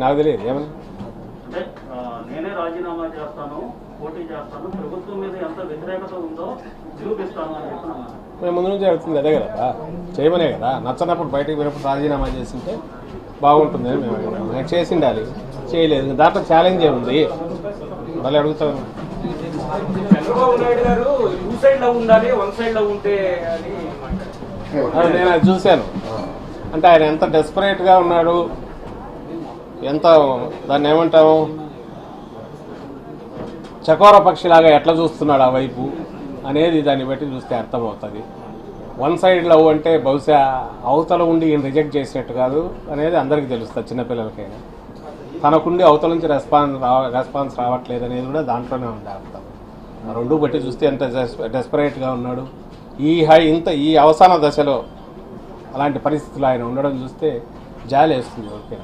నాకు తెలియదు. ఏమని? అంటే నేనే రాజీనామా చేస్తాను పోటీ చేస్తాను ప్రభుత్వం మీద ఎంత వ్యతిరేకత ఉందో చూపిస్తాను అని చెప్తున్నాను మేము ముందు నుంచి అడుగుతుంది అదే కదా. చేయమనే కదా. నచ్చనప్పుడు బయటకు పోయినప్పుడు రాజీనామా చేసింటే బాగుంటుంది అని మేము అడిగాము. నేను చేసి ఉండాలి చేయలేదు. దాంట్లో ఛాలెంజ్ ఏముంది? మళ్ళీ అడుగుతాను చంద్రబాబు నాయుడు గారు టూ సైడ్ ఉండాలి వన్ సైడ్ ఉంటే అని నేను అది చూశాను. అంటే ఆయన ఎంత డెస్పరేట్గా ఉన్నాడు ఎంత దాన్ని ఏమంటాము చకోర పక్షిలాగా ఎట్లా చూస్తున్నాడు ఆ వైపు అనేది దాన్ని బట్టి చూస్తే అర్థమవుతుంది. వన్ సైడ్ లవ్ అంటే బహుశా అవతల ఉండి ఈయన రిజెక్ట్ చేసినట్టు కాదు అనేది అందరికీ తెలుస్తుంది చిన్నపిల్లలకైనా. తనకుండి అవతల నుంచి రెస్పాన్స్ రావ రెస్పాన్స్ రావట్లేదు అనేది కూడా దాంట్లోనే ఉంది అర్థం. రెండు బట్టి చూస్తే ఎంత డెస్పరేట్గా ఉన్నాడు. ఈ హై ఇంత ఈ అవసాన దశలో అలాంటి పరిస్థితులు ఆయన ఉండడం చూస్తే జాలి వేస్తుంది ఓకే